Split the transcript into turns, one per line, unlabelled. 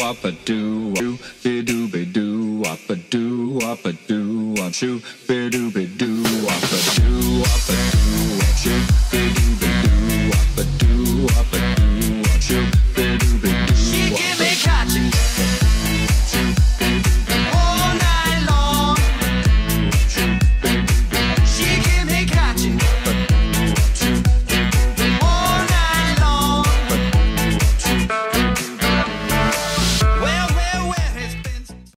up a doo doo be doo be doo up a doo up a doo wop shoo be doo be doo